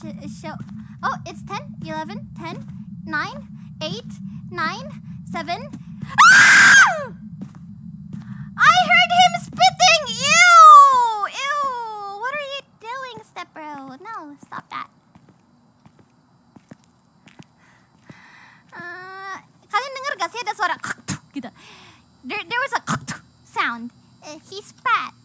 sh show. Oh, it's 10, 11, 10, 9, 8, 9, 7. Ah! I heard him spitting! Ew! Ew! What are you doing, stepbro? No, stop that. Uh, kalian dengar gak sih ada suara gitu? There, there was a sound. Uh. He spat.